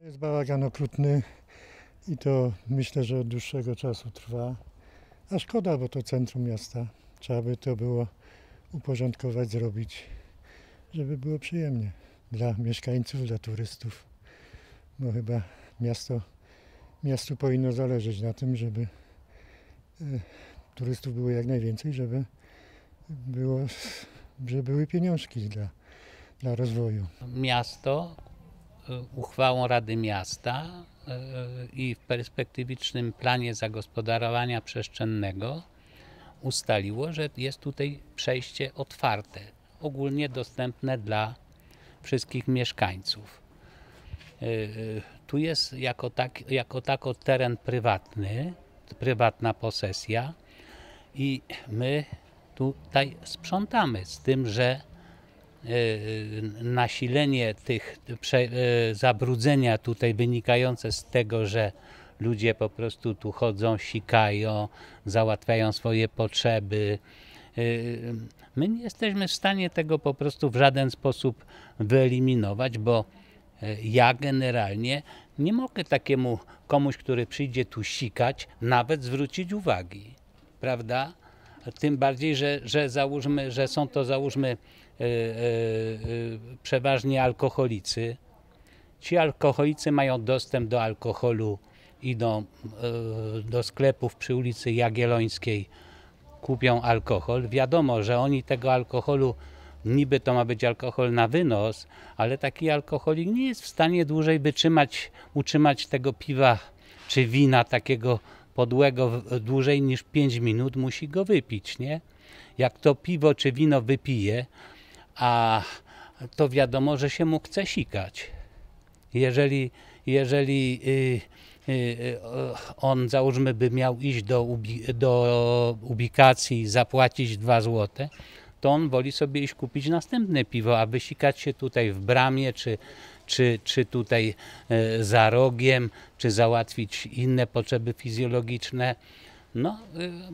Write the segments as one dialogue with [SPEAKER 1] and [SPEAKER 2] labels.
[SPEAKER 1] Jest bałagan okrutny i to myślę, że od dłuższego czasu trwa. A szkoda, bo to centrum miasta. Trzeba by to było uporządkować, zrobić, żeby było przyjemnie dla mieszkańców, dla turystów. Bo chyba miasto, miastu powinno zależeć na tym, żeby e, turystów było jak najwięcej, żeby, było, żeby były pieniążki dla, dla rozwoju.
[SPEAKER 2] miasto y, uchwałą Rady Miasta y, i w perspektywicznym planie zagospodarowania przestrzennego ustaliło, że jest tutaj przejście otwarte, ogólnie dostępne dla wszystkich mieszkańców. Tu jest jako, tak, jako tako teren prywatny, prywatna posesja i my tutaj sprzątamy z tym, że y, nasilenie tych y, zabrudzenia tutaj wynikające z tego, że ludzie po prostu tu chodzą, sikają, załatwiają swoje potrzeby. My nie jesteśmy w stanie tego po prostu w żaden sposób wyeliminować, bo ja generalnie nie mogę takiemu komuś, który przyjdzie tu sikać, nawet zwrócić uwagi, prawda? Tym bardziej, że, że załóżmy, że są to załóżmy y, y, y, przeważnie alkoholicy. Ci alkoholicy mają dostęp do alkoholu, idą do sklepów przy ulicy Jagiellońskiej, kupią alkohol. Wiadomo, że oni tego alkoholu, niby to ma być alkohol na wynos, ale taki alkoholik nie jest w stanie dłużej wytrzymać, utrzymać tego piwa czy wina takiego podłego dłużej niż 5 minut, musi go wypić, nie? Jak to piwo czy wino wypije, a to wiadomo, że się mu chce sikać. Jeżeli, jeżeli y, y, y, o- on załóżmy by miał iść do, ubi, do ubikacji i zapłacić 2 złote, to on woli sobie iść kupić następne piwo, a wysikać się tutaj w bramie, czy, czy, czy tutaj e, za rogiem, czy załatwić inne potrzeby fizjologiczne. No, y,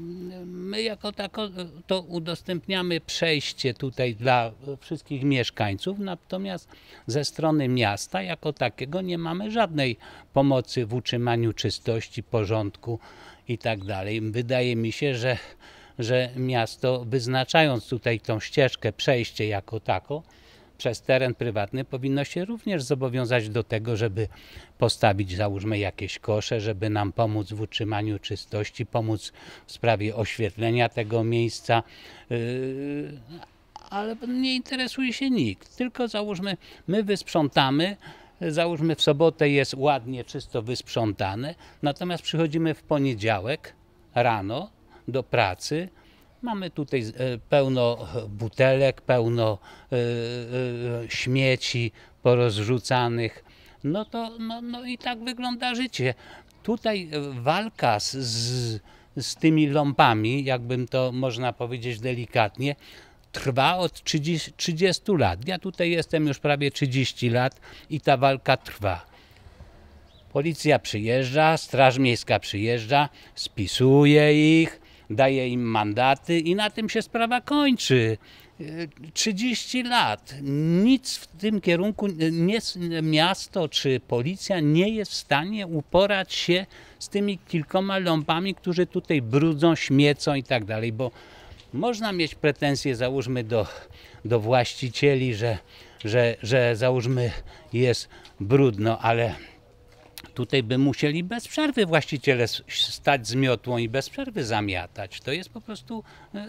[SPEAKER 2] my jako tako y, to udostępniamy przejście tutaj dla wszystkich mieszkańców, natomiast ze strony miasta jako takiego nie mamy żadnej pomocy w utrzymaniu czystości, porządku i tak. Wydaje mi się, że, że miasto wyznaczając tutaj tą ścieżkę, przejście jako tako, przez teren prywatny powinno się również zobowiązać do tego, żeby postawić załóżmy jakieś kosze, żeby nam pomóc w utrzymaniu czystości, pomóc w sprawie oświetlenia tego miejsca. Yy, Ale nie interesuje się nikt, tylko załóżmy my wysprzątamy, załóżmy w sobotę jest ładnie, czysto wysprzątane, natomiast przychodzimy w poniedziałek rano do pracy, Mamy tutaj e, pełno butelek, pełno e, e, śmieci porozrzucanych. No to no, no i tak wygląda życie. Tutaj e, walka z, z, z tymi ląpami, jakbym to można powiedzieć delikatnie, trwa od 30, 30 lat. Ja tutaj jestem już prawie 30 lat i ta walka trwa. Policja przyjeżdża, Straż Miejska przyjeżdża, spisuje ich, daje im mandaty i na tym się sprawa kończy. Y, 30 lat. Nic w tym kierunku, y, nie, s- miasto czy policja nie jest w stanie uporać się z tymi kilkoma ląpami, którzy tutaj brudzą, śmiecą i tak dalej, bo można mieć pretensje, załóżmy, do, do właścicieli, że, że, że załóżmy jest brudno, ale Tutaj by musieli bez przerwy właściciele stać z miotłą i bez przerwy zamiatać. To jest po prostu e,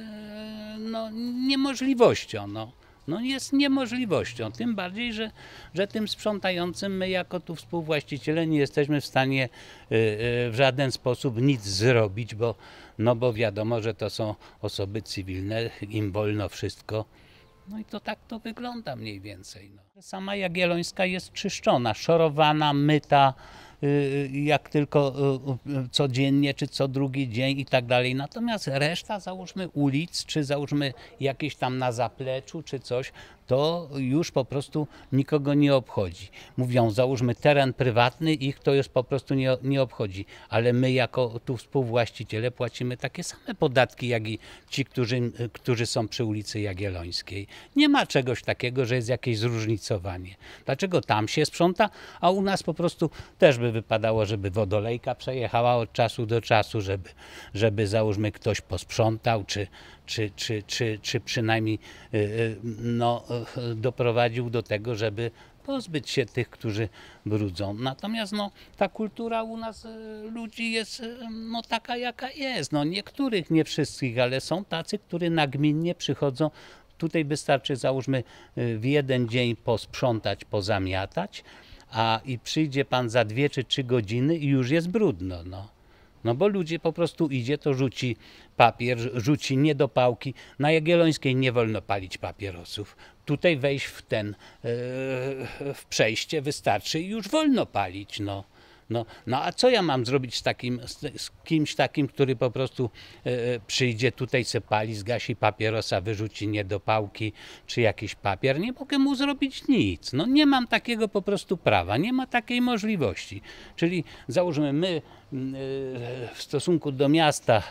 [SPEAKER 2] no, niemożliwością. No. No jest niemożliwością. Tym bardziej, że, że tym sprzątającym my jako tu współwłaściciele nie jesteśmy w stanie e, e, w żaden sposób nic zrobić, bo, no bo wiadomo, że to są osoby cywilne, im wolno wszystko. No i to tak to wygląda mniej więcej. No. Sama Jagiellońska jest czyszczona, szorowana, myta, jak tylko y, y, codziennie, czy co drugi dzień i tak dalej. Natomiast reszta, załóżmy ulic, czy załóżmy jakieś tam na zapleczu, czy coś, to już po prostu nikogo nie obchodzi. Mówią, załóżmy teren prywatny, ich to już po prostu nie, nie obchodzi, ale my jako tu współwłaściciele płacimy takie same podatki, jak i ci, którzy, którzy są przy ulicy Jagiellońskiej. Nie ma czegoś takiego, że jest jakieś zróżnicowanie. Dlaczego tam się sprząta, a u nas po prostu też by wypadało, żeby wodolejka przejechała od czasu do czasu, żeby, żeby załóżmy ktoś posprzątał, czy, czy, czy, czy, czy przynajmniej y, y, no, y, doprowadził do tego, żeby pozbyć się tych, którzy brudzą. Natomiast no, ta kultura u nas ludzi jest no, taka, jaka jest. No, niektórych, nie wszystkich, ale są tacy, którzy nagminnie przychodzą. Tutaj wystarczy, załóżmy, w jeden dzień posprzątać, pozamiatać, a i przyjdzie pan za dwie czy trzy godziny i już jest brudno. No. No bo ludzie po prostu idzie, to rzuci papier, rzuci niedopałki. Na Jagiellońskiej nie wolno palić papierosów. Tutaj wejść w ten, e, w przejście wystarczy i już wolno palić, no. No, no a co ja mam zrobić z takim, z, kimś takim, który po prostu e, przyjdzie tutaj, se pali, zgasi papierosa, wyrzuci niedopałki czy jakiś papier? Nie mogę mu zrobić nic. No nie mam takiego po prostu prawa, nie ma takiej możliwości. Czyli załóżmy my e, w stosunku do miasta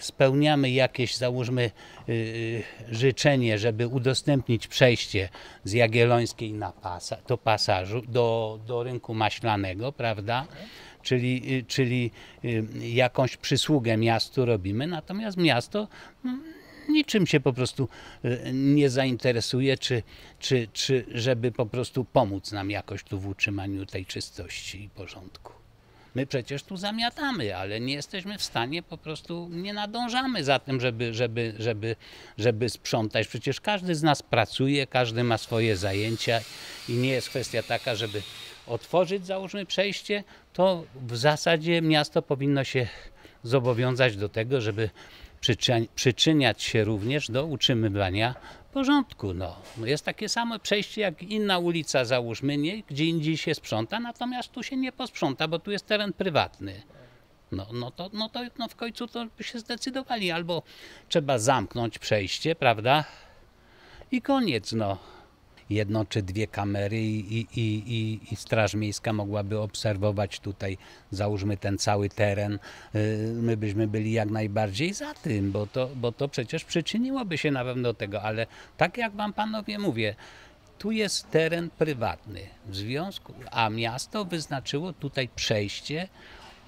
[SPEAKER 2] spełniamy jakieś, załóżmy, y, życzenie, żeby udostępnić przejście z Jagiellońskiej na pasa, do pasażu, do, do rynku maślanego, prawda? Czyli, y, czyli y, jakąś przysługę miastu robimy, natomiast miasto mm, niczym się po prostu y, nie zainteresuje, czy, czy, czy żeby po prostu pomóc nam jakoś tu w utrzymaniu tej czystości i porządku. My przecież tu zamiatamy, ale nie jesteśmy w stanie, po prostu nie nadążamy za tym, żeby, żeby, żeby, żeby sprzątać. Przecież każdy z nas pracuje, każdy ma swoje zajęcia i nie jest kwestia taka, żeby otworzyć, załóżmy, przejście, to w zasadzie miasto powinno się zobowiązać do tego, żeby przyczyniać się również do utrzymywania porządku. No. No jest takie samo przejście jak inna ulica, załóżmy, nie? gdzie indziej się sprząta, natomiast tu się nie posprząta, bo tu jest teren prywatny. No, no, to, no to no w końcu to by się zdecydowali, albo trzeba zamknąć przejście, prawda? I koniec, no. Jedno czy dwie kamery i, i, i, i- Straż Miejska mogłaby obserwować tutaj, załóżmy ten cały teren. Yy, My byśmy byli jak najbardziej za tym, bo to, bo to przecież przyczyniłoby się na pewno do tego, ale tak jak wam panowie mówię, tu jest teren prywatny, w związku, a miasto wyznaczyło tutaj przejście,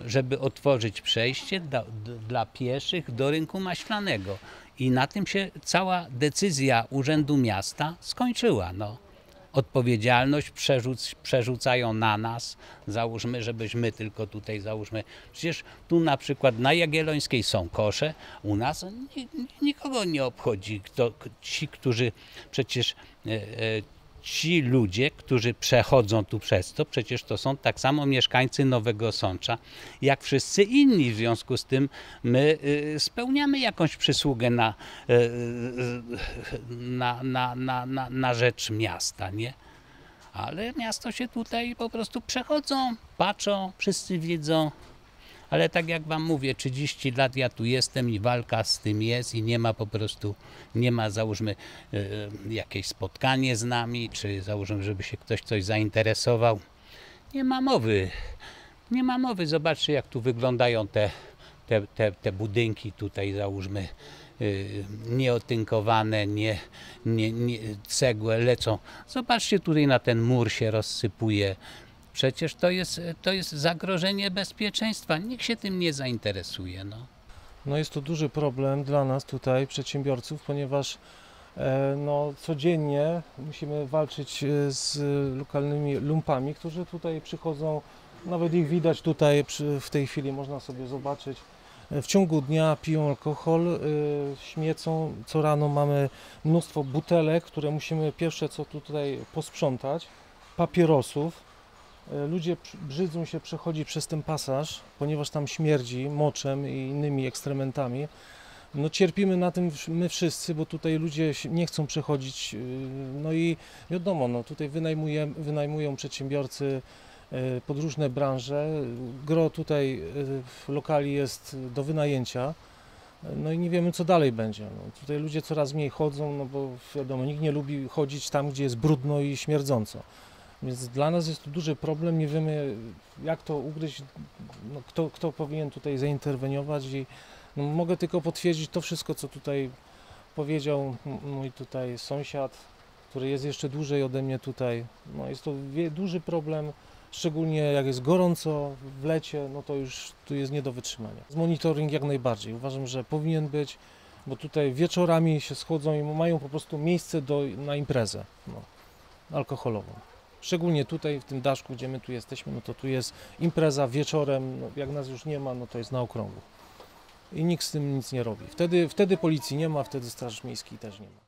[SPEAKER 2] żeby otworzyć przejście dla, dla pieszych do rynku maślanego. I na tym się cała decyzja Urzędu Miasta skończyła. No. Odpowiedzialność przerzuc, przerzucają na nas. Załóżmy, żebyśmy tylko tutaj, załóżmy. Przecież tu na przykład na Jagiellońskiej są kosze, u nas ni- nikogo nie obchodzi. Kto, ci, którzy przecież e, e, ci ludzie, którzy przechodzą tu przez to, przecież to są tak samo mieszkańcy Nowego Sącza, jak wszyscy inni. W związku z tym my y, spełniamy jakąś przysługę na, y, y, na, na, na, na, na rzecz miasta, nie? Ale miasto się tutaj po prostu przechodzą, patrzą, wszyscy wiedzą. Ale tak jak wam mówię, 30 lat ja tu jestem i walka z tym jest i nie ma po prostu, nie ma załóżmy y, jakieś spotkanie z nami, czy załóżmy, żeby się ktoś coś zainteresował. Nie ma mowy. Nie ma mowy. Zobaczcie jak tu wyglądają te, te, te, te budynki tutaj załóżmy y, nieotynkowane, nie, nie, nie, cegłe lecą. Zobaczcie tutaj na ten mur się rozsypuje. Przecież to jest, to jest zagrożenie bezpieczeństwa. Nikt się tym nie zainteresuje. No.
[SPEAKER 3] No jest to duży problem dla nas tutaj, przedsiębiorców, ponieważ e, no, codziennie musimy walczyć e, z lokalnymi lumpami, którzy tutaj przychodzą, nawet ich widać tutaj w tej chwili, można sobie zobaczyć. E, W ciągu dnia piją alkohol, śmiecą. Co rano mamy mnóstwo butelek, które musimy pierwsze co tutaj posprzątać, papierosów. E, Ludzie brzydzą się przechodzić przez ten pasaż, ponieważ tam śmierdzi moczem i innymi ekstrementami. No cierpimy na tym my wszyscy, bo tutaj ludzie nie chcą przechodzić. yy, No i wiadomo, no tutaj wynajmuje, wynajmują przedsiębiorcy e, pod różne branże. Gro tutaj e, lokali jest do wynajęcia. No i nie wiemy, co dalej będzie. No, tutaj ludzie coraz mniej chodzą, no bo wiadomo, nikt nie lubi chodzić tam, gdzie jest brudno i śmierdząco. Więc dla nas jest to duży problem, nie wiemy jak to ugryźć, no, kto, kto powinien tutaj zainterweniować i no, mogę tylko potwierdzić to wszystko, co tutaj powiedział mój tutaj sąsiad, który jest jeszcze dłużej ode mnie tutaj. No, jest to duży problem, szczególnie jak jest gorąco w lecie, no to już tu jest nie do wytrzymania. Monitoring jak najbardziej, uważam, że powinien być, bo tutaj wieczorami się schodzą i mają po prostu miejsce do, na imprezę no, alkoholową. Szczególnie tutaj w tym daszku, gdzie my tu jesteśmy, no to tu jest impreza wieczorem, no, jak nas już nie ma, no to jest na okrągło. I nikt z tym nic nie robi. Wtedy, wtedy policji nie ma, wtedy Straż Miejskiej też nie ma.